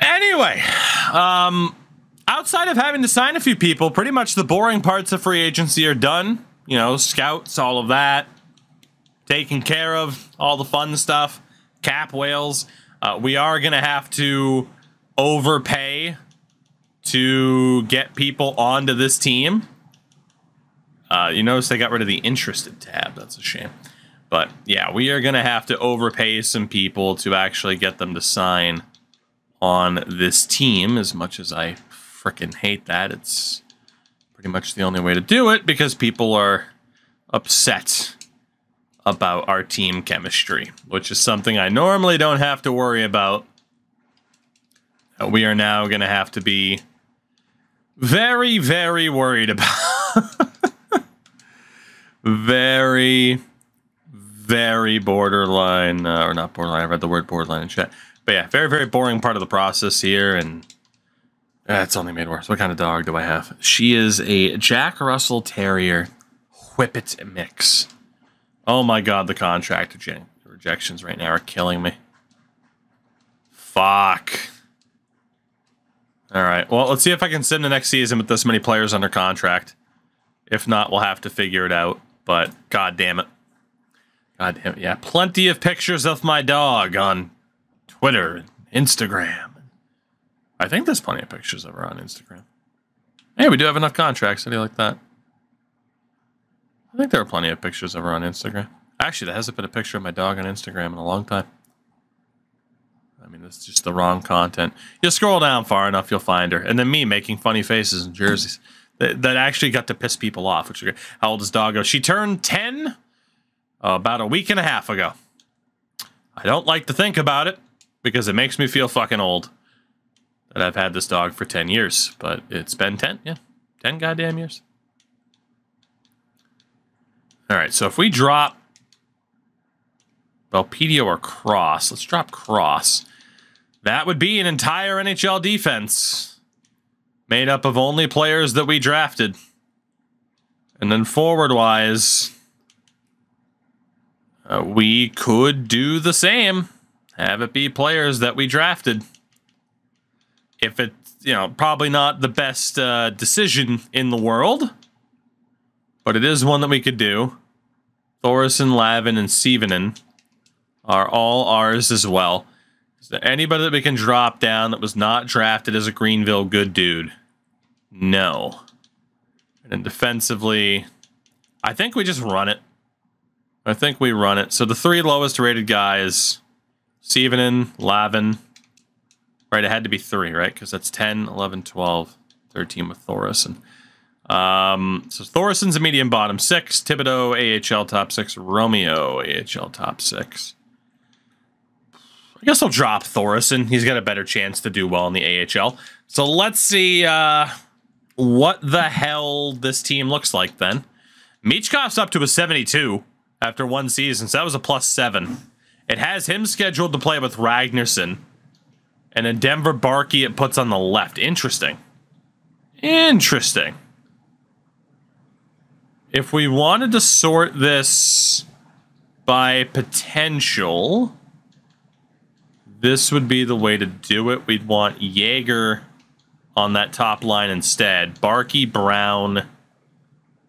Anyway, um, outside of having to sign a few people, pretty much the boring parts of free agency are done. You know, scouts, all of that, taken care of, all the fun stuff, cap whales. Uh, we are going to have to overpay to get people onto this team. Uh, you notice they got rid of the interested tab. That's a shame. But yeah, we are going to have to overpay some people to actually get them to sign on this team. As much as I freaking hate that, it's pretty much the only way to do it because people are upset about our team chemistry, which is something I normally don't have to worry about. Uh, we are now going to have to be very, very worried about. very, very borderline, uh, or not borderline. I read the word borderline in chat. But yeah, very, very boring part of the process here, and uh, it's only made worse. What kind of dog do I have? She is a Jack Russell Terrier Whippet mix. Oh my god, the contract rejections right now are killing me. Fuck. All right. Well, let's see if I can send the next season with this many players under contract. If not, we'll have to figure it out. But god damn it. God damn it. Yeah, plenty of pictures of my dog on Twitter and Instagram. I think there's plenty of pictures of her on Instagram. Hey, we do have enough contracts. How like that? I think there are plenty of pictures of her on Instagram. Actually, there hasn't been a picture of my dog on Instagram in a long time. I mean, it's just the wrong content. You scroll down far enough, you'll find her. And then me making funny faces in jerseys. That, that actually got to piss people off, which is. How old is Doggo? She turned 10 uh, about a week and a half ago. I don't like to think about it because it makes me feel fucking old that I've had this dog for 10 years. But it's been 10, yeah. 10 goddamn years. All right, so if we drop Belpedio or Cross, let's drop Cross. That would be an entire NHL defense made up of only players that we drafted. And then forward wise, uh, we could do the same. Have it be players that we drafted. If it's, you know, probably not the best uh, decision in the world, but it is one that we could do. Thorson, Lavin, and Sevenin are all ours as well. Is there anybody that we can drop down that was not drafted as a Greenville good dude? No. And then defensively, I think we just run it. I think we run it. So the three lowest rated guys, Sevenin, Lavin. Right, it had to be three, right? Because that's 10, 11, 12, 13 with Thorson. Um, so Thorson's a medium bottom six, Thibodeau AHL top six, Romeo AHL top six. I guess I'll drop Thorson. He's got a better chance to do well in the AHL. So let's see uh, what the hell this team looks like then. Michkov's up to a 72 after one season, so that was a plus seven. It has him scheduled to play with Ragnarsson. And then Denver Barkey it puts on the left. Interesting. Interesting if we wanted to sort this by potential, this would be the way to do it. We'd want Yager on that top line instead. Barkey, Brown,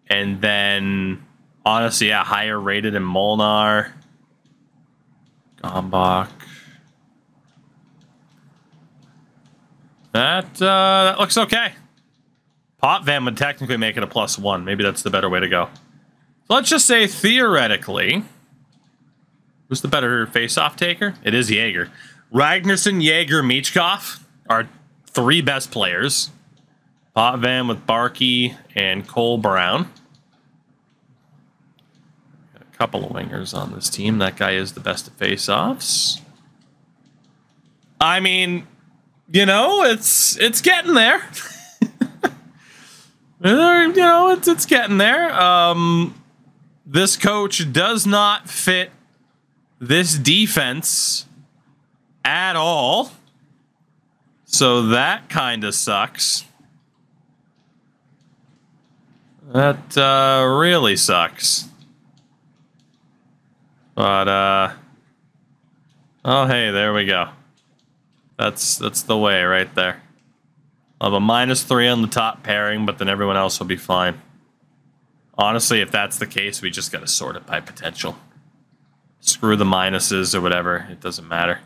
and then, honestly, yeah, higher rated in Molnar. Gombach. That, uh, that looks okay. Potvin would technically make it a plus one. Maybe that's the better way to go. So let's just say theoretically, who's the better face-off taker? It is Yager. Ragnarsson, Yager, Michkov are three best players. Potvin with Barkey and Cole Brown. Couple of wingers on this team. That guy is the best at face-offs. I mean, you know, it's it's getting there. you know, it's it's getting there. Um, this coach does not fit this defense at all. So that kind of sucks. That uh, really sucks. But, uh... Oh, hey, there we go. That's that's the way right there. I'll have a minus three on the top pairing, but then everyone else will be fine. Honestly, if that's the case, we just got to sort it by potential. Screw the minuses or whatever. It doesn't matter.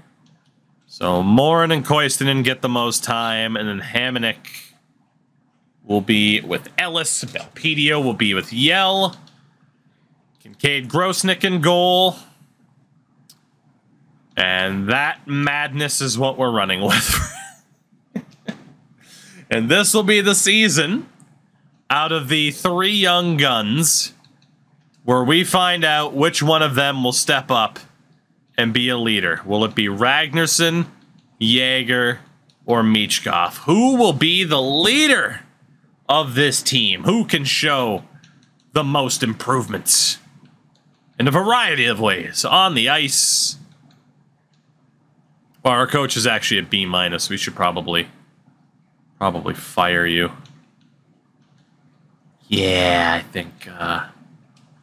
So Morin and Koistinen get the most time, and then Hamonic will be with Ellis. Belpedio will be with Yell. Kinkaid Grosenick in goal. And that madness is what we're running with. and this will be the season out of the three young guns where we find out which one of them will step up and be a leader. Will it be Ragnarsson, Yager, or Michkov? Who will be the leader of this team? Who can show the most improvements in a variety of ways on the ice? Well, our coach is actually a B minus. We should probably probably fire you. Yeah, I think uh,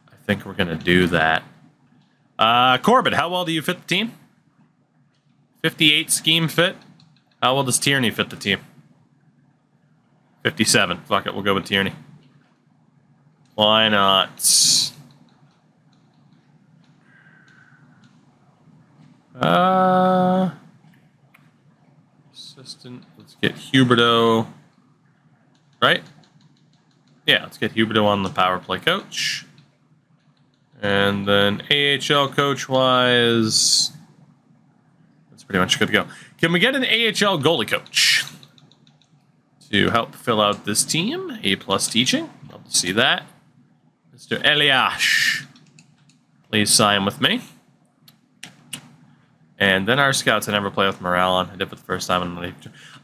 I think we're gonna do that. Uh, Corbett, how well do you fit the team? 58 scheme fit. How well does Tierney fit the team? 57. Fuck it, we'll go with Tierney. Why not? Uh, assistant. Let's get Huberto. Right? Yeah, let's get Huberto on the power play coach. And then AHL coach wise, that's pretty much good to go. Can we get an AHL goalie coach to help fill out this team? A plus teaching. Love to see that. Mr. Eliash, please sign with me. And then our scouts, I never play with morale on. I did for the first time.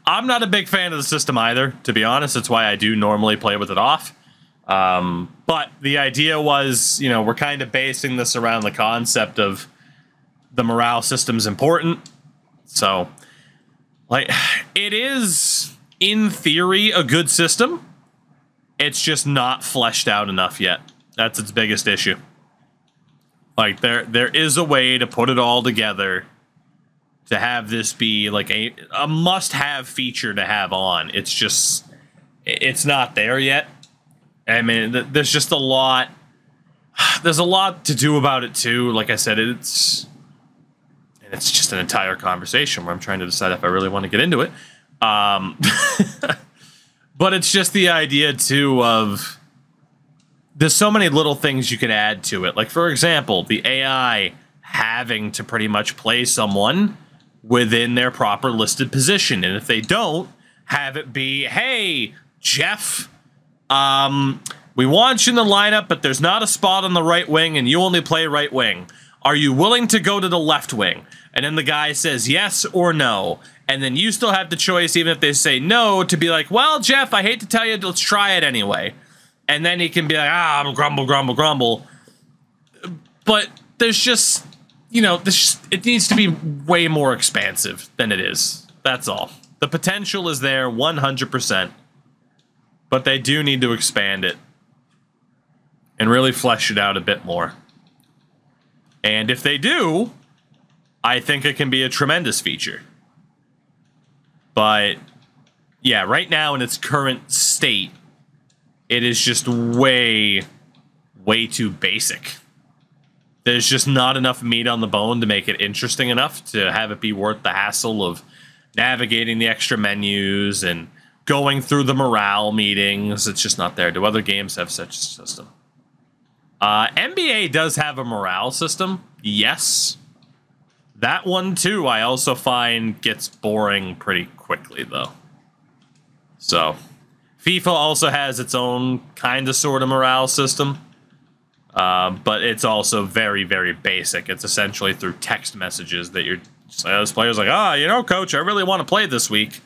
I'm not a big fan of the system either, to be honest. That's why I do normally play with it off. Um, but the idea was, you know, we're kind of basing this around the concept of the morale system's important. So, like, it is, in theory, a good system. It's just not fleshed out enough yet. That's its biggest issue. Like, there there is a way to put it all together to have this be like a, a must-have feature to have on. It's just, it's not there yet. I mean, there's just a lot. There's a lot to do about it too. Like I said, it's and it's just an entire conversation where I'm trying to decide if I really want to get into it. Um, but it's just the idea too of there's so many little things you can add to it. Like for example, the AI having to pretty much play someone within their proper listed position, and if they don't, have it be, hey, Jeff um, we want you in the lineup, but there's not a spot on the right wing, and you only play right wing. Are you willing to go to the left wing? And then the guy says yes or no. And then you still have the choice, even if they say no, to be like, well, Jeff, I hate to tell you, let's try it anyway. And then he can be like, ah, I'm grumble, grumble, grumble. But there's just, you know, this it needs to be way more expansive than it is. That's all. The potential is there 100%. But they do need to expand it and really flesh it out a bit more. And if they do, I think it can be a tremendous feature. But yeah, right now in its current state, it is just way, way too basic. There's just not enough meat on the bone to make it interesting enough to have it be worth the hassle of navigating the extra menus and going through the morale meetings. It's just not there. Do other games have such a system? Uh, NBA does have a morale system. Yes. That one, too, I also find gets boring pretty quickly, though. So, FIFA also has its own kind of sort of morale system. Uh, but it's also very, very basic. It's essentially through text messages that you're. This player's like, ah, you know, coach, I really want to play this week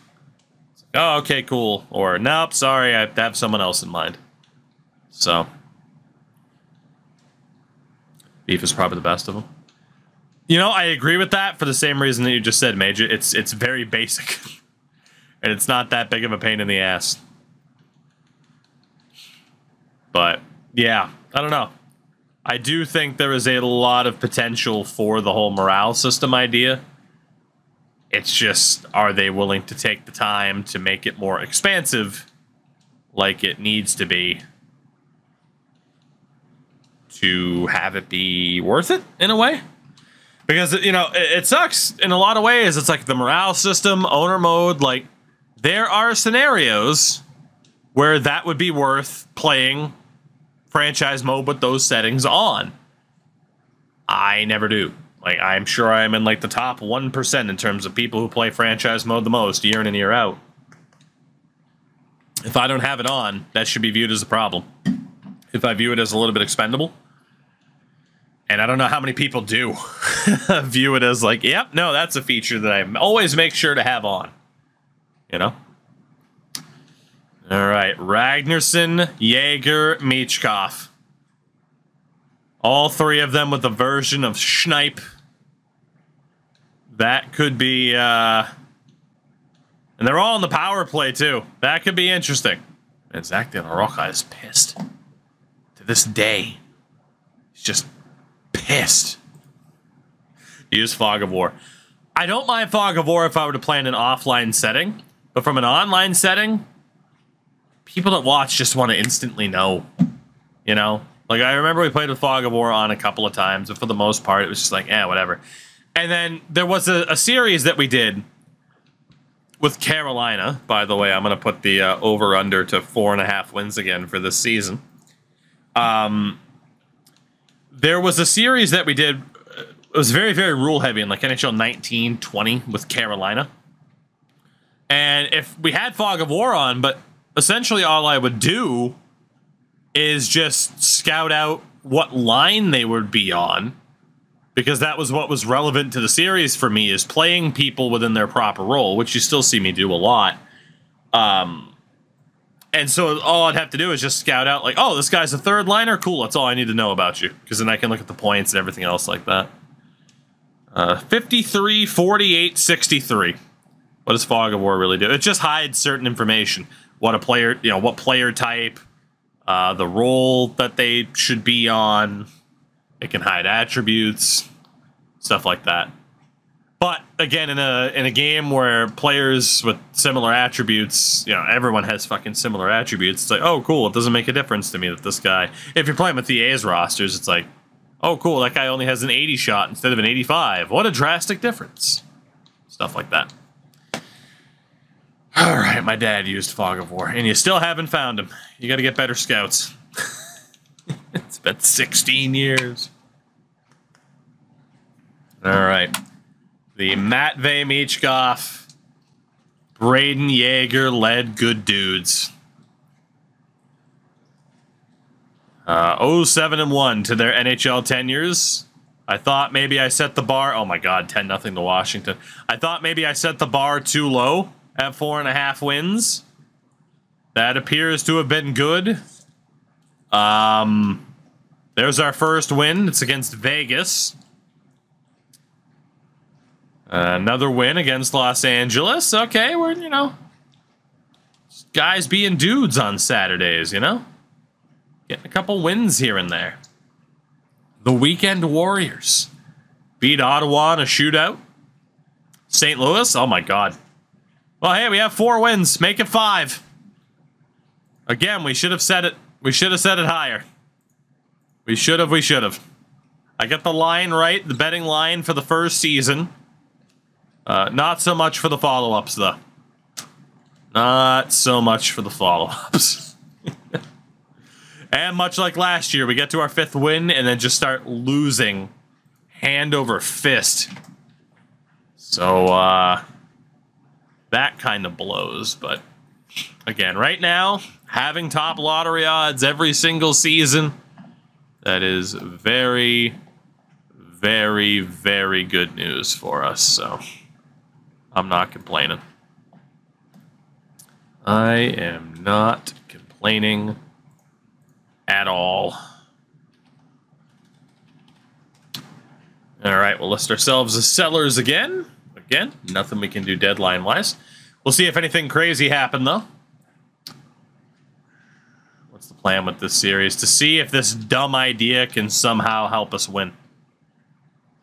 Like, oh, okay, cool. Or, nope, sorry, I have someone else in mind. So, beef is probably the best of them. You know, I agree with that for the same reason that you just said, Major. It's it's very basic, and it's not that big of a pain in the ass. But yeah, I don't know. I do think there is a lot of potential for the whole morale system idea It's just, are they willing to take the time to make it more expansive like it needs to be to have it be worth it in a way? Because, you know, it, sucks in a lot of ways. It's like the morale system, owner mode, like, there are scenarios where that would be worth playing franchise mode with those settings on. I never do. Like I'm sure I'm in like the top 1% in terms of people who play franchise mode the most year in and year out. If I don't have it on, that should be viewed as a problem. If I view it as a little bit expendable, and I don't know how many people do view it as like, yep, no, that's a feature that I always make sure to have on. You know? All right, Ragnarsson, Yager, Michkov. All three of them with a version of Schneip. That could be, uh... And they're all in the power play, too. That could be interesting. And Zach De La is pissed. To this day. He's just pissed. Use Fog of War. I don't mind Fog of War if I were to play in an offline setting. But from an online setting, people that watch just want to instantly know. You know? Like, I remember we played with Fog of War on a couple of times, but for the most part, it was just like, eh, whatever. And then there was a, a series that we did with Carolina. By the way, I'm going to put the uh, over under to four and a half wins again for this season. Um, there was a series that we did. Uh, it was very, very rule heavy in like NHL 19, 20 with Carolina. And if we had Fog of War on, but essentially all I would do is just scout out what line they would be on because that was what was relevant to the series for me is playing people within their proper role which you still see me do a lot. Um and so all I'd have to do is just scout out like oh this guy's a third liner? Cool that's all I need to know about you. Because then I can look at the points and everything else like that. Uh 53 48 63 what does fog of war really do? It just hides certain information what a player, you know, what player type, uh, the role that they should be on. It can hide attributes, stuff like that. But again, in a in a game where players with similar attributes, you know, everyone has fucking similar attributes. It's like, oh, cool. It doesn't make a difference to me that this guy. If you're playing with the A's rosters, it's like, oh, cool. That guy only has an 80 shot instead of an 85. What a drastic difference. Stuff like that. All right, my dad used Fog of War, and you still haven't found him. You got to get better scouts. it's been 16 years. All right. The Matvey Michkov, Brayden Yager led good dudes. Uh, 07 and 1 to their NHL tenures. I thought maybe I set the bar. Oh my God, 10 nothing to Washington. I thought maybe I set the bar too low at four and a half wins. That appears to have been good. Um, there's our first win. It's against Vegas. another win against Los Angeles. Okay, we're, you know, guys being dudes on Saturdays, you know? Getting a couple wins here and there. The Weekend Warriors beat Ottawa in a shootout. St. Louis, oh my god. Well, hey, we have four wins. Make it five. Again, we should have said it. We should have said it higher. We should have. We should have. I get the line right, the betting line for the first season. Uh, not so much for the follow-ups, though. Not so much for the follow-ups. and much like last year, we get to our fifth win and then just start losing hand over fist. So, uh that kind of blows. But again, right now, having top lottery odds every single season, that is very, very, very good news for us. So I'm not complaining. I am not complaining at all. All right, we'll list ourselves as sellers again. Again, nothing we can do deadline-wise. We'll see if anything crazy happened, though. What's the plan with this series? To see if this dumb idea can somehow help us win.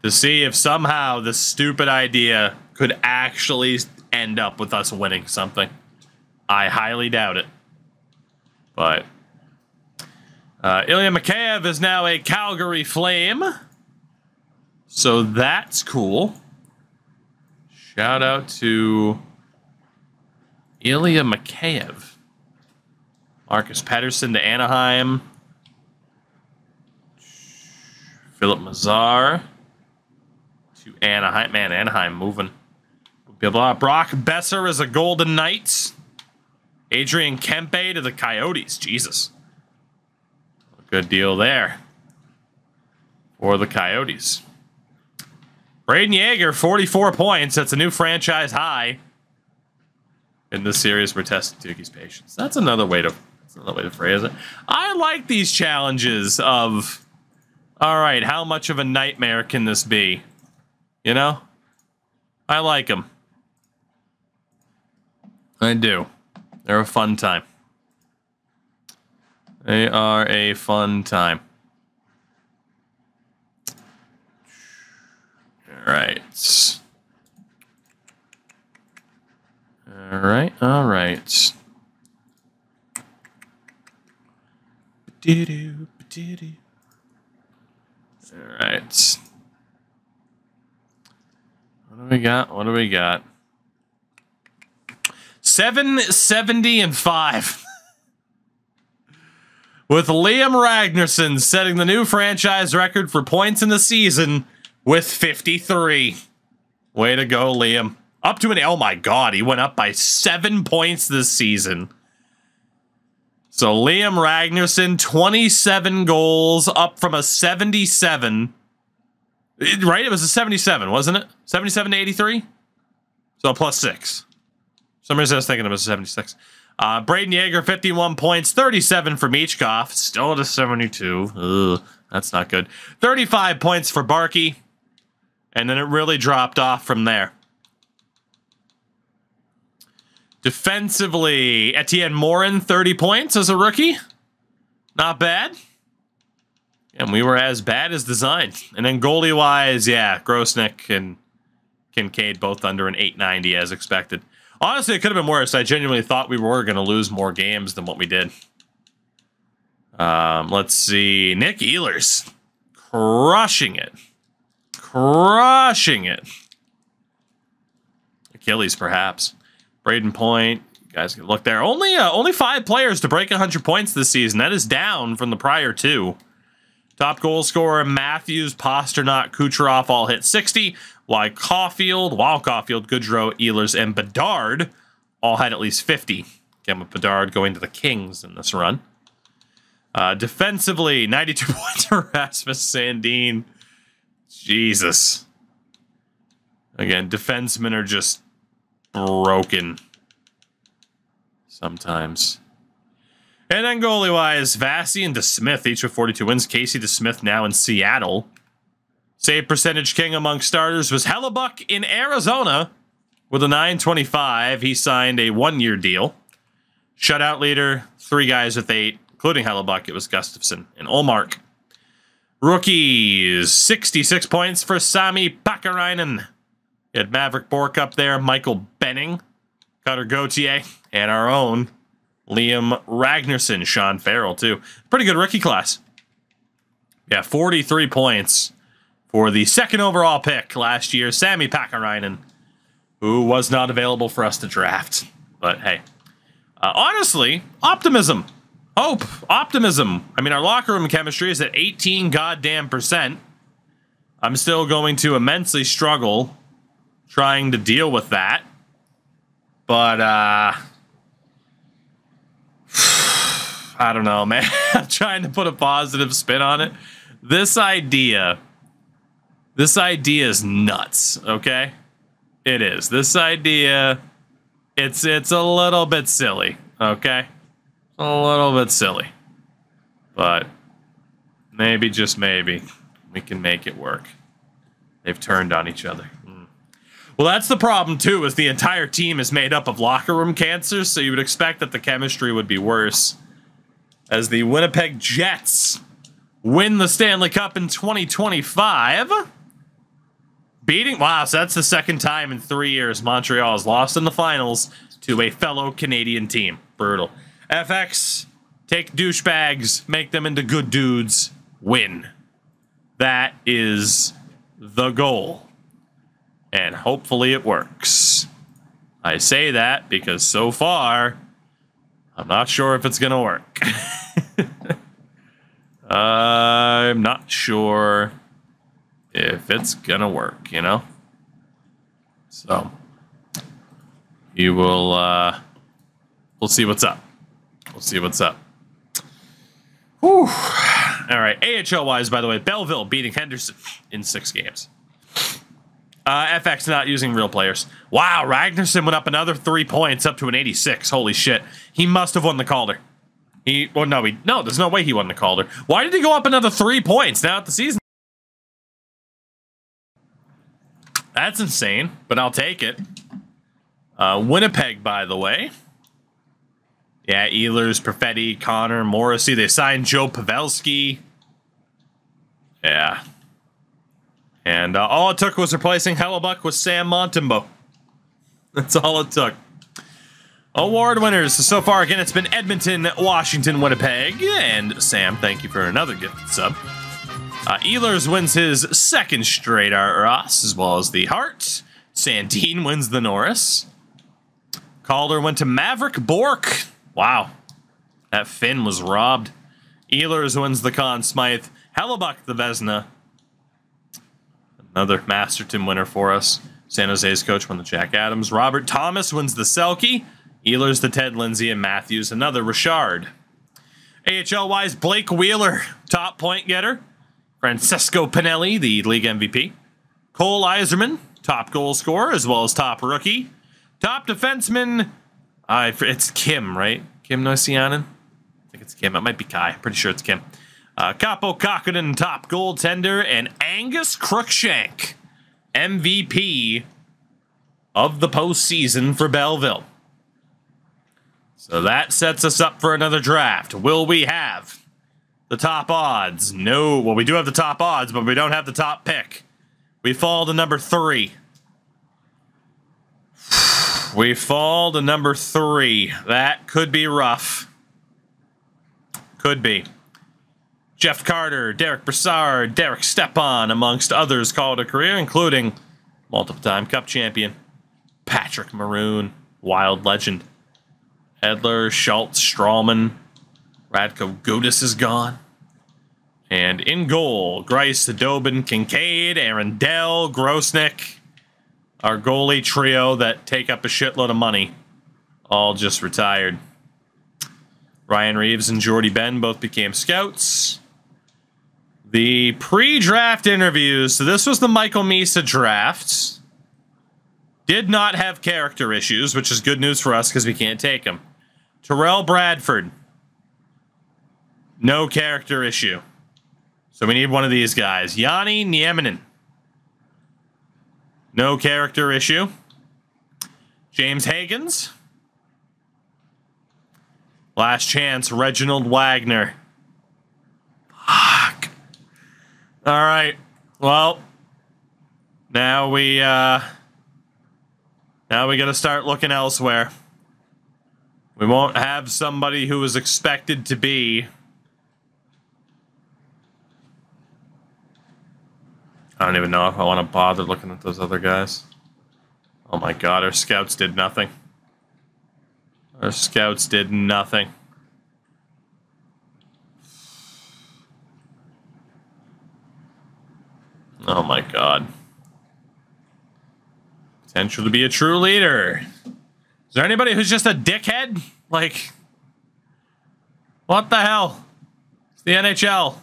To see if somehow this stupid idea could actually end up with us winning something. I highly doubt it. But uh, Ilya Mikheyev is now a Calgary Flame. So that's cool. Shout out to Ilya Mikheyev. Marcus Pettersson to Anaheim. Philip Mazar to Anaheim. Man, Anaheim moving. Brock Boeser is a Golden Knight. Adrian Kempe to the Coyotes. Jesus. Good deal there for the Coyotes. Brayden Yager, 44 points. That's a new franchise high. In this series, we're testing Tougie's patience. That's another way to that's another way to phrase it. I like these challenges of all right, how much of a nightmare can this be? You know? I like them. I do. They're a fun time. They are a fun time. All right. All right. All right. All right. What do we got? What do we got? 770 and 5. with Liam Ragnarsson setting the new franchise record for points in the season with 53. Way to go, Liam. Up to an oh my god, he went up by seven points this season. So Liam Ragnarsson, 27 goals, up from a 77. right? It was a 77, wasn't it? 77 to 83? So plus six. Some reason I was thinking it was 76. Uh, Brayden Yager, 51 points, 37 for Michkov, still at a 72. Ugh, that's not good. 35 points for Barkey, and then it really dropped off from there. Defensively, Etienne Morin, 30 points as a rookie. Not bad. And we were as bad as designed. And then goalie-wise, yeah, Grosenick and Kinkaid both under an 890 as expected. Honestly, it could have been worse. I genuinely thought we were going to lose more games than what we did. Um, let's see. Nick Ehlers. Crushing it. Crushing it. Achilles, perhaps. Brayden Point. Guys can look there. Only uh, only five players to break 100 points this season. That is down from the prior two. Top goal scorer Matthews, Pastrnak, Kucherov all hit 60 while Caufield, while Caufield, Goodrow, Ehlers, and Bedard all had at least 50. Again, with Bedard going to the Kings in this run. Uh, defensively, 92 points for Rasmus Sandin. Jesus. Again, defensemen are just broken sometimes. And then goalie-wise, Vasi and DeSmith, each with 42 wins. Casey DeSmith now in Seattle. Save percentage king among starters was Hellebuyck in Arizona with a 925. He signed a one-year deal. Shutout leader, three guys with eight, including Hellebuyck. It was Gustavsson and Ullmark. Rookies, 66 points for Sami Packarainen. You had Maverick Bork up there, Michael Benning, Cutter Gauthier, and our own Liam Ragnarsson, Sean Farrell, too. Pretty good rookie class. Yeah, 43 points for the second overall pick last year, Sami Packarainen, who was not available for us to draft. But hey, uh, honestly, optimism, hope, optimism. I mean, our locker room chemistry is at 18 goddamn percent. I'm still going to immensely struggle trying to deal with that. But, uh, I don't know, man. I'm trying to put a positive spin on it. This idea this idea is nuts, okay? It is. This idea it's it's a little bit silly, okay? A little bit silly. But maybe just maybe we can make it work. They've turned on each other. Well, that's the problem too, is the entire team is made up of locker room cancers, so you would expect that the chemistry would be worse. As the Winnipeg Jets win the Stanley Cup in 2025. Beating wow, so that's the second time in three years Montreal has lost in the finals to a fellow Canadian team. Brutal. FX, take douchebags, make them into good dudes, win. That is the goal. And hopefully it works. I say that because so far, I'm not sure if it's going to work. I'm not sure if it's going to work, you know? So, you will, uh, we'll see what's up. We'll see what's up. Whew. All right. AHL wise, by the way, Belleville beating Henderson in six games. Uh, FX not using real players. Wow, Ragnarsson went up another three points, up to an 86. Holy shit. He must have won the Calder. He, well, no, he, no, there's no way he won the Calder. Why did he go up another three points now at the season? That's insane, but I'll take it. Uh, Winnipeg, by the way. Yeah, Ehlers, Perfetti, Connor, Morrissey. They signed Joe Pavelski. Yeah. And uh, all it took was replacing Hellebuyck with Sam Montembeault. That's all it took. Award winners so far again, it's been Edmonton, Washington, Winnipeg, and Sam. Thank you for another gifted sub. Uh, Ehlers wins his second straight Ross, as well as the Hart. Sandin wins the Norris. Calder went to Maverick Bork. Wow, that Finn was robbed. Ehlers wins the Conn Smythe. Hellebuyck the Vezina. Another Masterton winner for us. San Jose's coach won the Jack Adams. Robert Thomas wins the Selke. Ehlers the Ted Lindsay and Matthews another Richard. AHL wise, Blake Wheeler, top point getter. Francesco Pinelli, the league MVP. Cole Eiserman, top goal scorer, as well as top rookie. Top defenseman, uh, it's Kim, right? Kim Noisianen? I think it's Kim. It might be Kai. Pretty sure it's Kim. Uh, Kaapo Kahkonen, top goaltender. And Angus Crookshank, MVP of the postseason for Belleville. So that sets us up for another draft. Will we have the top odds? No. Well, we do have the top odds, but we don't have the top pick. We fall to number three. We fall to number three. That could be rough. Could be. Jeff Carter, Derek Brassard, Derek Stepan, amongst others, called a career, including multiple-time Cup champion Patrick Maroon, wild legend. Edler, Schultz, Stralman, Radko Gudas is gone. And in goal, Grice, Dobin, Kinkaid, Aaron Dell, Grosenick, our goalie trio that take up a shitload of money, all just retired. Ryan Reaves and Jordie Benn both became scouts. The pre-draft interviews, so this was the Michael Misa draft. Did not have character issues, which is good news for us because we can't take them. Terrell Bradford. No character issue. So we need one of these guys. Yanni Nieminen. No character issue. James Hagens. Last chance, Reginald Wagner. Fuck. All right. Well, now we, uh, now we gotta start looking elsewhere. We won't have somebody who is expected to be I don't even know if I want to bother looking at those other guys. Oh my god, our scouts did nothing. Our scouts did nothing. Oh my god. Potential to be a true leader. Is there anybody who's just a dickhead? Like, what the hell? It's the NHL.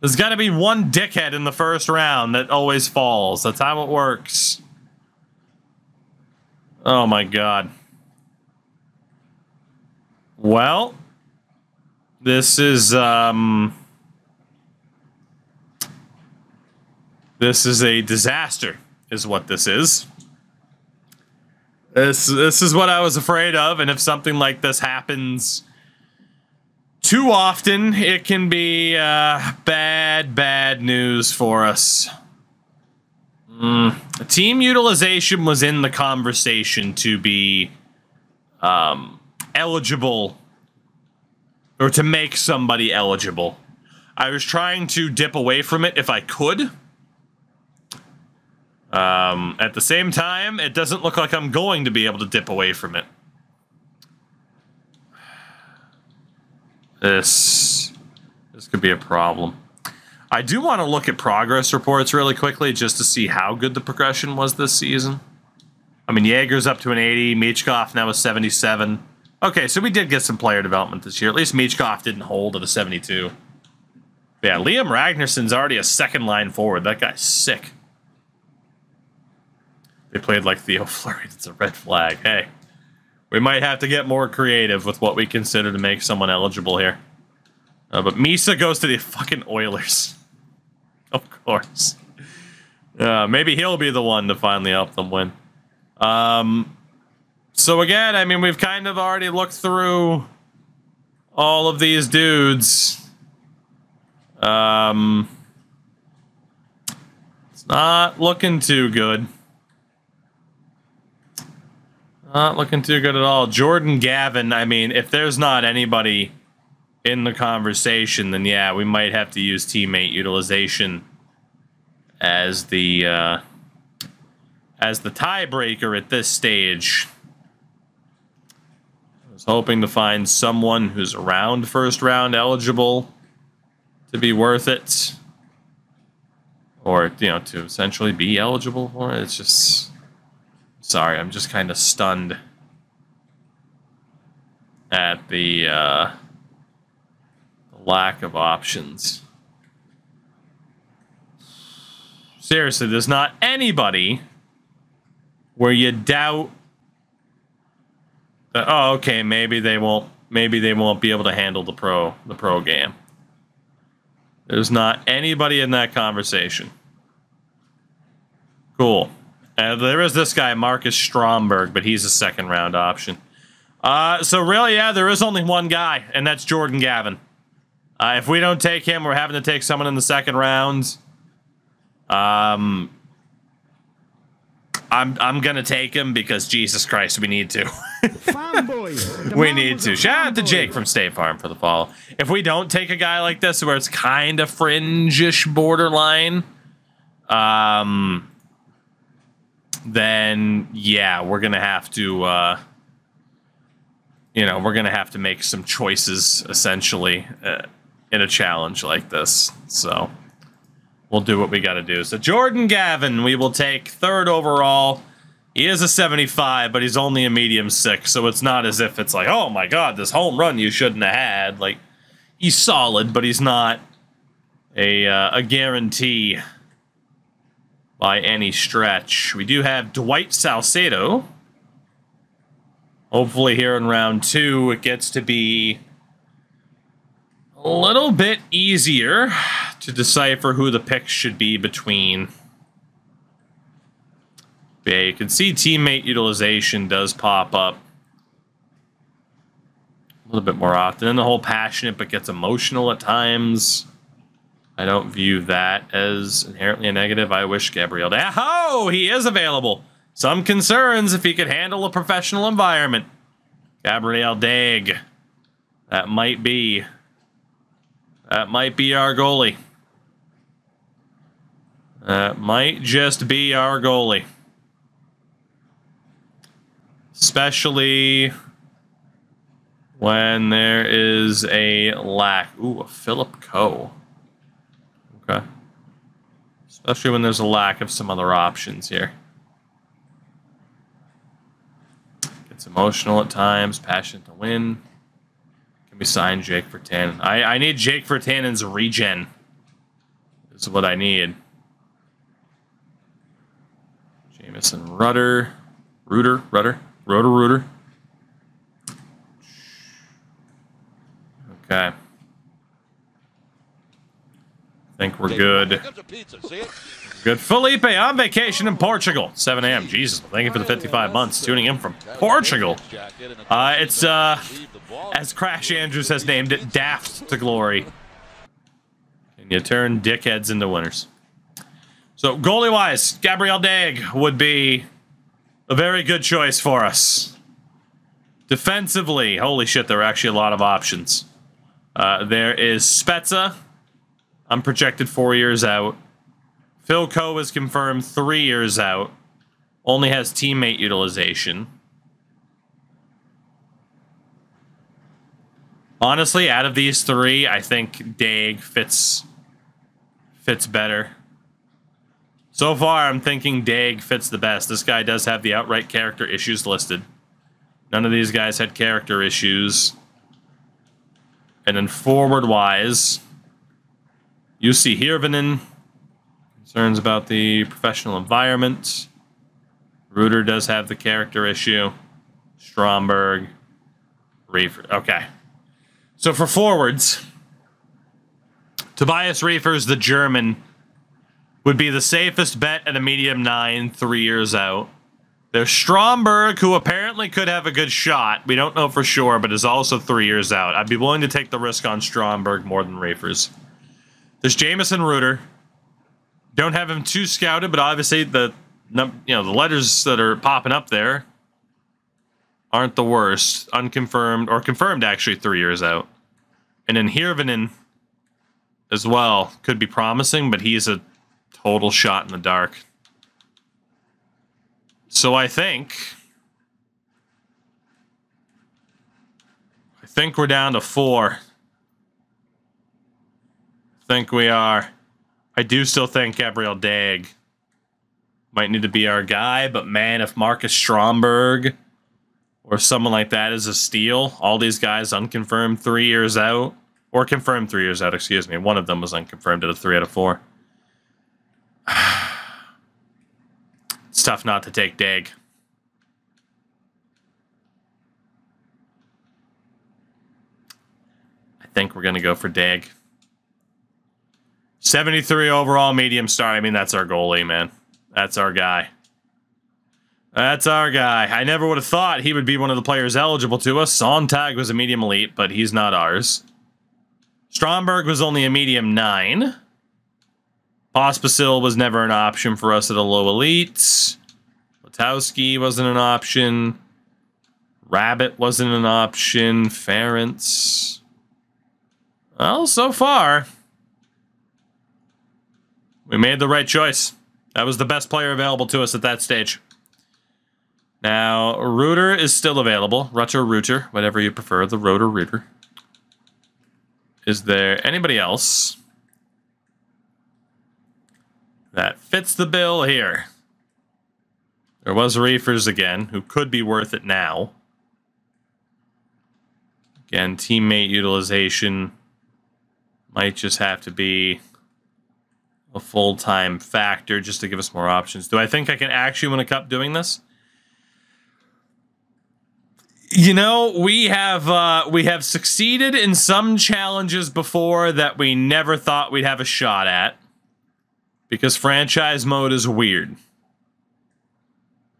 There's got to be one dickhead in the first round that always falls. That's how it works. Oh my god. Well, this is, um... This is a disaster, is what this is. This this is what I was afraid of, and if something like this happens too often, it can be uh, bad, bad news for us. Mm, team utilization was in the conversation to be um, eligible or to make somebody eligible. I was trying to dip away from it if I could. Um, at the same time, it doesn't look like I'm going to be able to dip away from it. This this could be a problem. I do want to look at progress reports really quickly just to see how good the progression was this season. I mean, Yager's up to an 80, Michkov now is 77. Okay, so we did get some player development this year. At least Michkov didn't hold at a 72. Yeah, Liam Ragnarsson's already a second line forward. That guy's sick. They played like Theo Fleury. It's a red flag. Hey, we might have to get more creative with what we consider to make someone eligible here. Uh, but Misa goes to the fucking Oilers. of course. Uh, maybe he'll be the one to finally help them win. Um, so again, I mean, we've kind of already looked through all of these dudes. Um, it's not looking too good. Not looking too good at all. Jordan Gavin, I mean, if there's not anybody in the conversation, then yeah, we might have to use teammate utilization as the uh, as the tiebreaker at this stage. I was hoping to find someone who's around first round eligible to be worth it. Or, you know, to essentially be eligible for it. It's just Sorry, I'm just kind of stunned at the, uh, lack of options. Seriously, there's not anybody where you doubt that, oh, okay, maybe they won't maybe they won't be able to handle the pro the pro game. There's not anybody in that conversation. Cool. Uh, there is this guy, Marcus Stromberg, but he's a second round option. Uh, so really, yeah, there is only one guy, and that's Jordan Gavin. Uh, if we don't take him, we're having to take someone in the second round. Um, I'm I'm gonna take him because Jesus Christ, we need to. we need to. Shout out to Jake from State Farm for the fall. If we don't take a guy like this, where it's kind of fringe-ish borderline, um, then yeah, we're gonna have to, uh, you know, we're gonna have to make some choices essentially uh, in a challenge like this. So we'll do what we got to do. So Jordan Gavin, we will take third overall. He is a 75, but he's only a medium six, so it's not as if it's like, oh my god, this home run you shouldn't have had. Like, he's solid, but he's not a uh, a guarantee by any stretch. We do have Dwight Salcedo. Hopefully here in round two, it gets to be a little bit easier to decipher who the picks should be between. Yeah, you can see teammate utilization does pop up a little bit more often. And the whole passionate but gets emotional at times. I don't view that as inherently a negative. I wish Gabriel... Oh, he is available. Some concerns if he could handle a professional environment. Gabriel Dag. That might be... That might be our goalie. That might just be our goalie. Especially when there is a lack. Ooh, a Philip Coe. Okay. Especially when there's a lack of some other options here. Gets emotional at times, passionate to win. Can we sign Jake Virtanen? I, I need Jake for Virtanen's regen. This is what I need. Jamison Rudder. Rooter, Rudder, Rotor Rooter. Okay think we're good. Good. Felipe on vacation in Portugal. 7 a.m. Jesus, thank you for the 55 months tuning in from Portugal. Uh, it's, uh, as Crash Andrews has named it, daft to glory. And you turn dickheads into winners. So goalie wise, Gabriel Dag would be a very good choice for us. Defensively, holy shit, there are actually a lot of options. Uh, there is Spezza. I'm projected four years out. Phil Coe is confirmed three years out. Only has teammate utilization. Honestly, out of these three, I think Dag fits fits better. So far, I'm thinking Dag fits the best. This guy does have the outright character issues listed. None of these guys had character issues. And then forward-wise, Jussi Hirvonen. Concerns about the professional environment. Reuter does have the character issue. Stromberg. Reefer. Okay. So for forwards, Tobias Reefers, the German, would be the safest bet at a medium nine, three years out. There's Stromberg, who apparently could have a good shot. We don't know for sure, but is also three years out. I'd be willing to take the risk on Stromberg more than Reefers. There's Jamison Reuter. Don't have him too scouted, but obviously the you know the letters that are popping up there aren't the worst. Unconfirmed or confirmed actually three years out. And then Hirvonen as well could be promising, but he's a total shot in the dark. So I think I think we're down to four. Think we are. I do still think Gabriel Dag might need to be our guy, but man, if Marcus Stromberg or someone like that is a steal. All these guys unconfirmed three years out, or confirmed three years out, excuse me. One of them was unconfirmed at a three out of four. it's tough not to take Dag. I think we're going to go for Dag. 73 overall medium star. I mean, that's our goalie, man. That's our guy. That's our guy. I never would have thought he would be one of the players eligible to us. Sontag was a medium elite, but he's not ours. Stromberg was only a medium 9. Pospisil was never an option for us at a low elite. Latowski wasn't an option. Rabbit wasn't an option. Ference. Well, so far, we made the right choice. That was the best player available to us at that stage. Now, Reuter is still available. Rutter, Reuter, whatever you prefer, the Rotor Reuter. Is there anybody else that fits the bill here? There was Reefers again, who could be worth it now. Again, teammate utilization might just have to be a full-time factor just to give us more options. Do I think I can actually win a cup doing this? You know, we have uh, we have succeeded in some challenges before that we never thought we'd have a shot at. Because franchise mode is weird.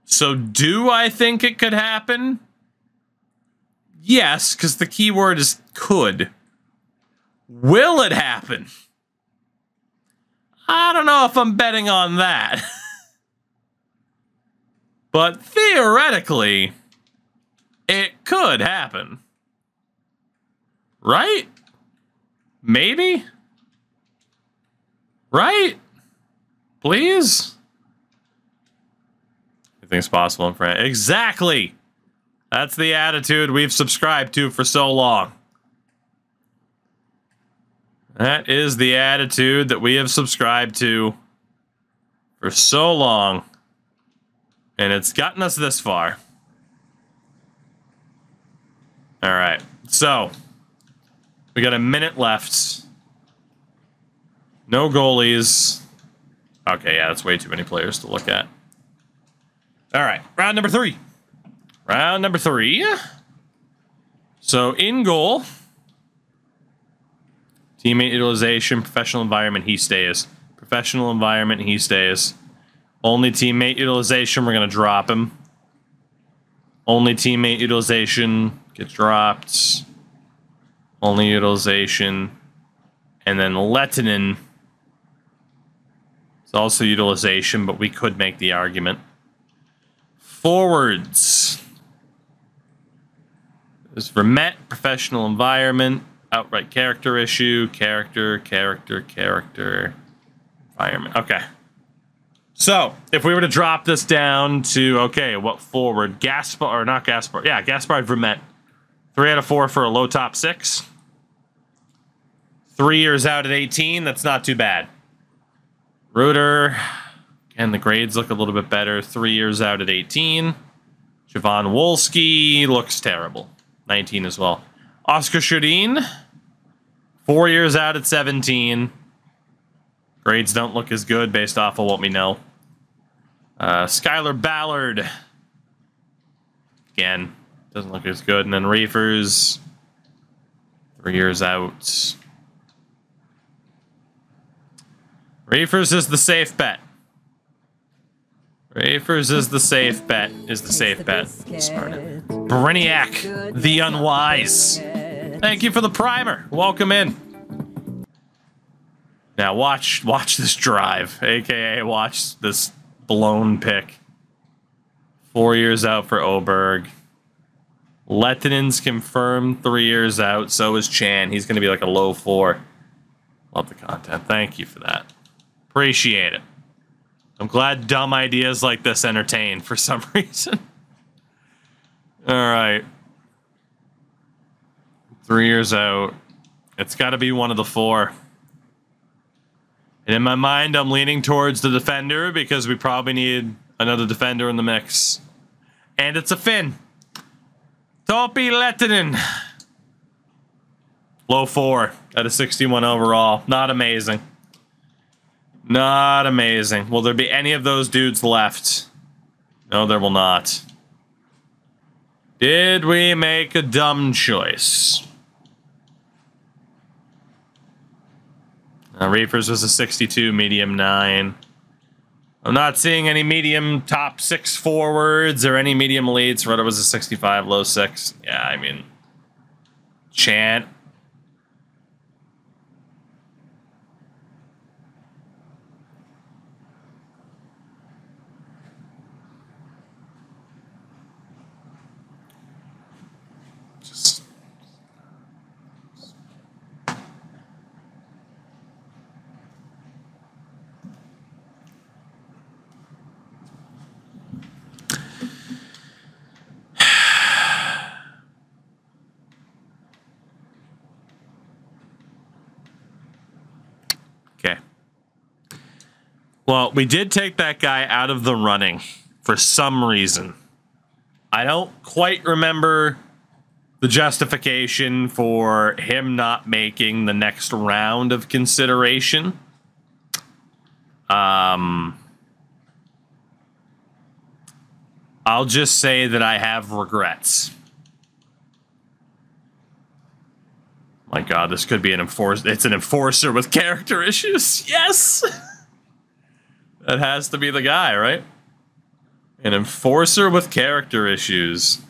So do I think it could happen? Yes, because the keyword is could. Will it happen? I don't know if I'm betting on that. but theoretically, it could happen. Right? Maybe? Right? Please? Anything's possible in France. Exactly! That's the attitude we've subscribed to for so long. That is the attitude that we have subscribed to for so long. And it's gotten us this far. All right. So, we got a minute left. No goalies. Okay, yeah, that's way too many players to look at. All right, round number three. Round number three. So, in goal, Teammate utilization, professional environment, he stays. Professional environment, he stays. Only teammate utilization, we're going to drop him. Only teammate utilization gets dropped. Only utilization. And then Lettinen It's also utilization, but we could make the argument. Forwards. There's Vermette, professional environment, outright character issue, character, character, character, environment. Okay. So, if we were to drop this down to, okay, what forward? Gaspar, or not Gaspar, yeah, Gaspard Vermette. Three out of four for a low top six. Three years out at 18, that's not too bad. Reuter, and the grades look a little bit better. Three years out at 18. Javon Wolski looks terrible. 19 as well. Oscar Shudin, four years out at 17. Grades don't look as good based off of what we know. Uh, Skylar Ballard, again, doesn't look as good. And then Reefers, three years out. Reefers is the safe bet. Rafers is the safe bet. Is the safe bet. Smart. Brainiac, the unwise. Thank you for the primer. Welcome in. Now watch watch this drive, aka watch this blown pick. Four years out for Oberg. Lettinen's confirmed three years out. So is Chan. He's going to be like a low four. Love the content. Thank you for that. Appreciate it. I'm glad dumb ideas like this entertain for some reason. All right. Three years out. It's got to be one of the four. And in my mind, I'm leaning towards the defender because we probably need another defender in the mix. And it's a Finn. Topi Lettinen. Low four out of 61 overall. Not amazing. Not amazing. Will there be any of those dudes left? No, there will not. Did we make a dumb choice? Uh, was a 62, medium 9. I'm not seeing any medium top 6 forwards or any medium leads. Rudder was a 65, low 6. Yeah, I mean... Chant Well, we did take that guy out of the running for some reason. I don't quite remember the justification for him not making the next round of consideration. Um, I'll just say that I have regrets. My God, this could be an enforcer. It's an enforcer with character issues. Yes. That has to be the guy, right? An enforcer with character issues.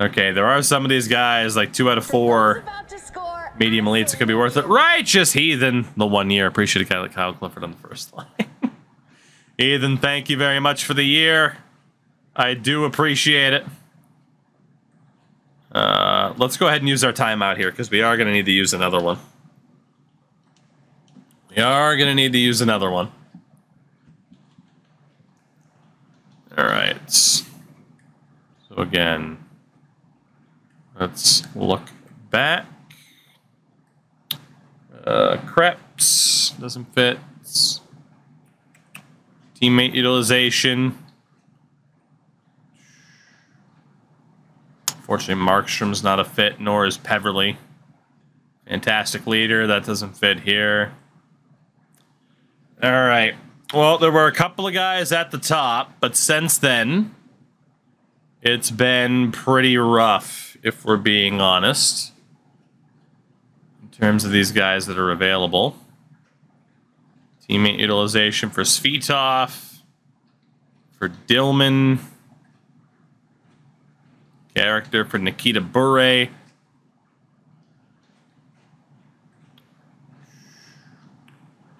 Okay, there are some of these guys, like two out of four medium elites. It could be worth it. Righteous Heathen, the one year. Appreciate a guy like Kyle Clifford on the first line. Heathen, thank you very much for the year. I do appreciate it. Uh, let's go ahead and use our timeout here because we are going to need to use another one. We are going to need to use another one. All right. So again, let's look back. Uh, doesn't fit. Teammate utilization. Fortunately, Markstrom's not a fit, nor is Peverly. Fantastic leader. That doesn't fit here. All right. Well, there were a couple of guys at the top, but since then, it's been pretty rough, if we're being honest, in terms of these guys that are available. Teammate utilization for Svitov, for Dillman, character for Nikita Bure.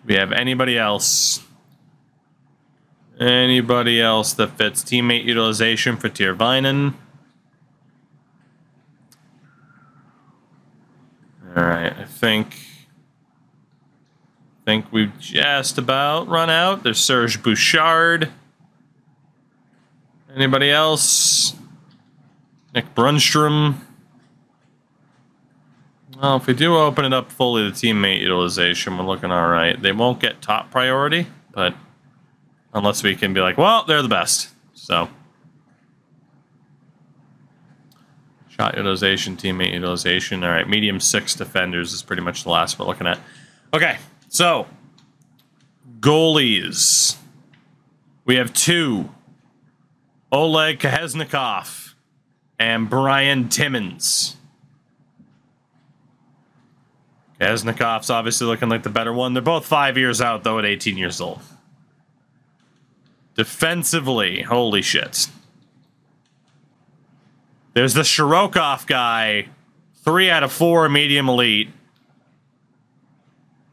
we have anybody else? Anybody else that fits teammate utilization for Tyrväinen? All right, I think I think we've just about run out. There's Serge Bouchard. Anybody else? Nick Brunstrom. Well, if we do open it up fully to teammate utilization, we're looking all right. They won't get top priority, but unless we can be like, well, they're the best. So, shot utilization, teammate utilization. All right, medium six defenders is pretty much the last we're looking at. Okay, so goalies. We have two Oleg Kahesnikov and Brian Timmins. Kahesnikov's obviously looking like the better one. They're both five years out, though, at 18 years old. Defensively, holy shit. There's the Shirokov guy, three out of four medium elite.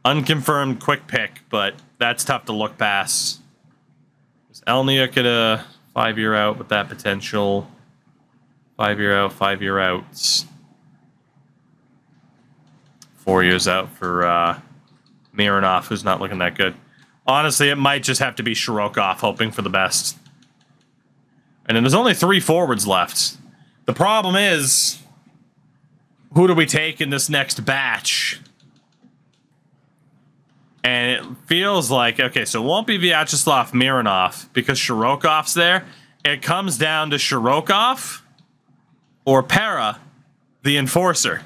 Unconfirmed quick pick, but that's tough to look past. Is Elniuk at a five year out with that potential? Five year out, five year outs. Four years out for uh, Mironov, who's not looking that good. Honestly, it might just have to be Shirokov, hoping for the best. And then there's only three forwards left. The problem is, who do we take in this next batch? And it feels like, okay, so it won't be Vyacheslav Mironov because Shirokov's there. It comes down to Shirokov or Para, the enforcer.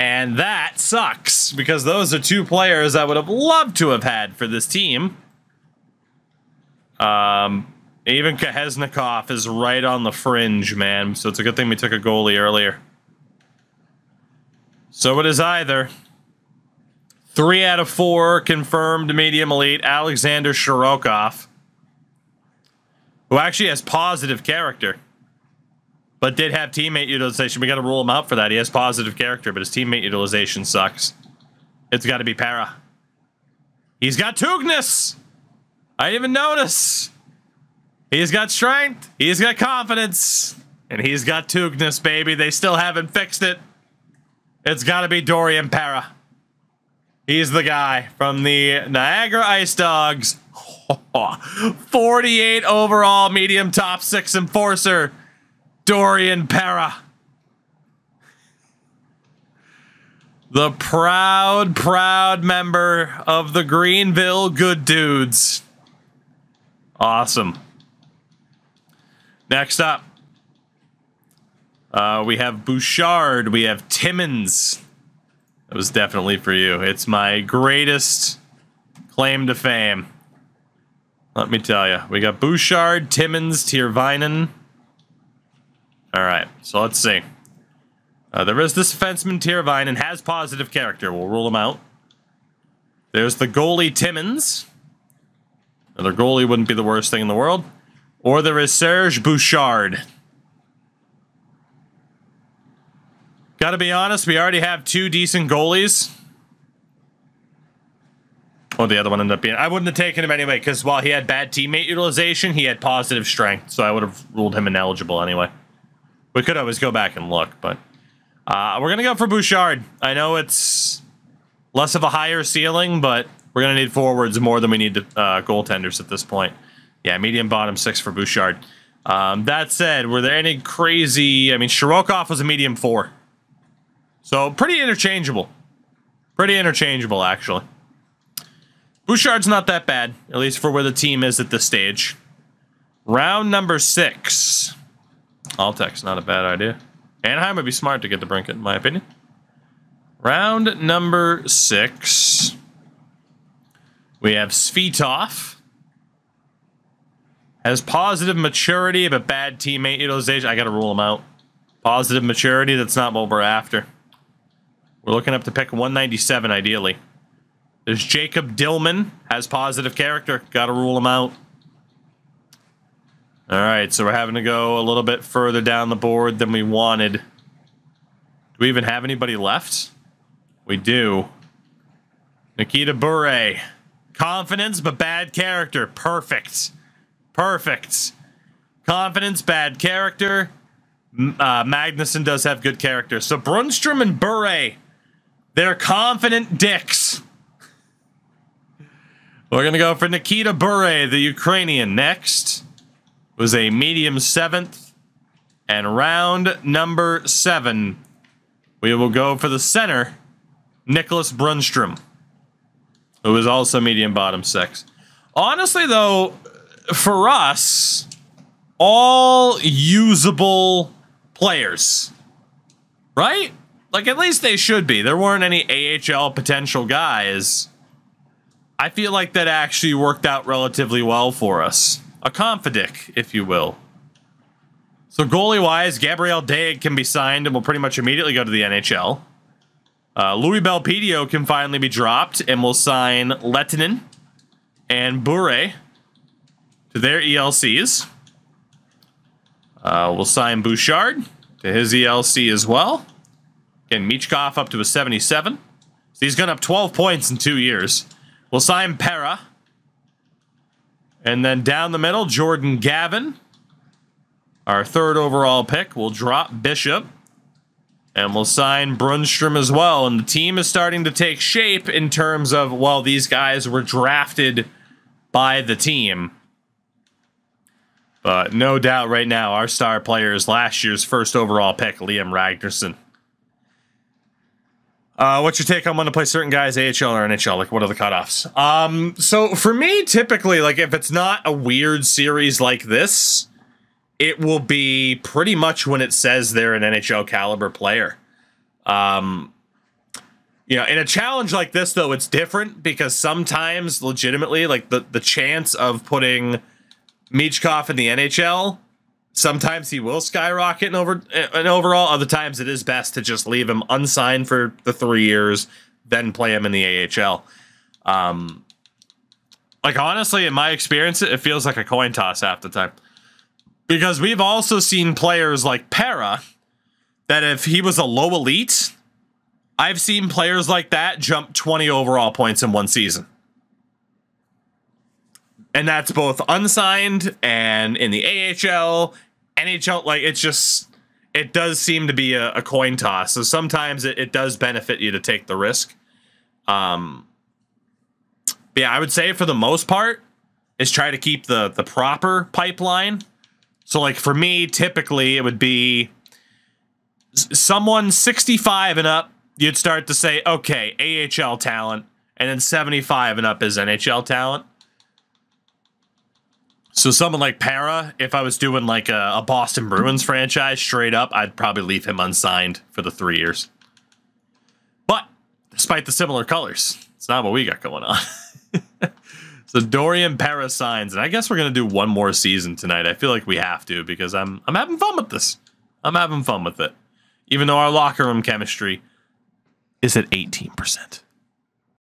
And that sucks because those are two players I would have loved to have had for this team. Um, even Kahesnikov is right on the fringe, man. So it's a good thing we took a goalie earlier. So it is either three out of four confirmed medium elite Alexander Shirokov, who actually has positive character but did have teammate utilization. We got to rule him out for that. He has positive character, but his teammate utilization sucks. It's got to be Para. He's got Tugnis. I didn't even notice. He's got strength. He's got confidence. And he's got Tugnis, baby. They still haven't fixed it. It's got to be Dorian Para. He's the guy from the Niagara Ice Dogs. 48 overall medium top six enforcer. Dorian Para. The proud, proud member of the Greenville Good Dudes. Awesome. Next up, uh, we have Bouchard. We have Timmins. That was definitely for you. It's my greatest claim to fame. Let me tell you. We got Bouchard, Timmins, Tyrväinen. All right, so let's see. Uh, there is this defenseman Tyrväinen and has positive character. We'll rule him out. There's the goalie Timmins. Another goalie wouldn't be the worst thing in the world. Or there is Serge Bouchard. Gotta be honest, we already have two decent goalies. Or the other one ended up being. I wouldn't have taken him anyway, because while he had bad teammate utilization, he had positive strength, so I would have ruled him ineligible anyway. We could always go back and look, but uh, we're gonna go for Bouchard. I know it's less of a higher ceiling, but we're gonna need forwards more than we need uh, goaltenders at this point. Yeah, medium bottom six for Bouchard. Um, that said, were there any crazy? I mean, Shirokov was a medium four, so pretty interchangeable. Pretty interchangeable, actually. Bouchard's not that bad, at least for where the team is at this stage. Round number six. Altec's not a bad idea. Anaheim would be smart to get the Brinket, in my opinion. Round number six. We have Svitov. Has positive maturity, but bad teammate utilization. I got to rule him out. Positive maturity, that's not what we're after. We're looking up to pick 197, ideally. There's Jacob Dillman. Has positive character. Got to rule him out. All right, so we're having to go a little bit further down the board than we wanted. Do we even have anybody left? We do. Nikita Bure. Confidence, but bad character. Perfect. Perfect. Confidence, bad character. Uh, Magnuson does have good character. So Brunstrom and Bure, they're confident dicks. We're going to go for Nikita Bure, the Ukrainian. Next was a medium seventh. And round number seven, we will go for the center, Nicholas Brunstrom, who is also medium bottom six. Honestly, though, for us, all usable players, right? Like, at least they should be. There weren't any AHL potential guys. I feel like that actually worked out relatively well for us. A confidic, if you will. So goalie-wise, Gabriel Daig can be signed and will pretty much immediately go to the NHL. Uh, Louis Belpedio can finally be dropped and will sign Lettinen and Bure to their ELCs. Uh, we'll sign Bouchard to his ELC as well. Again, Michkov up to a 77. So he's gone up 12 points in two years. We'll sign Para. And then down the middle, Jordan Gavin. Our third overall pick will drop Bishop. And we'll sign Brunstrom as well. And the team is starting to take shape in terms of, well, these guys were drafted by the team. But no doubt right now, our star player is last year's first overall pick, Liam Ragnarsson. Uh, what's your take on when to play certain guys, AHL or NHL? Like, what are the cutoffs? Um, so for me, typically, like, if it's not a weird series like this, it will be pretty much when it says they're an NHL caliber player. Um, you know, in a challenge like this, though, it's different because sometimes, legitimately, like the the chance of putting Michkov in the NHL, sometimes he will skyrocket and over an overall. Other times, it is best to just leave him unsigned for the three years, then play him in the AHL. Um, like honestly, in my experience, it feels like a coin toss half the time. Because we've also seen players like Para that if he was a low elite, I've seen players like that jump 20 overall points in one season and that's both unsigned and in the AHL, NHL. Like it's just it does seem to be a, a coin toss. So sometimes it, it, does benefit you to take the risk. Um, yeah, I would say for the most part is try to keep the the proper pipeline. So like for me, typically it would be someone 65 and up. You'd start to say, okay, AHL talent, and then 75 and up is NHL talent. So someone like Para, if I was doing like a, a, Boston Bruins franchise straight up, I'd probably leave him unsigned for the three years. But despite the similar colors, it's not what we got going on. so Dorian Para signs, and I guess we're gonna do one more season tonight. I feel like we have to because I'm I'm having fun with this. I'm having fun with it, even though our locker room chemistry is at 18%.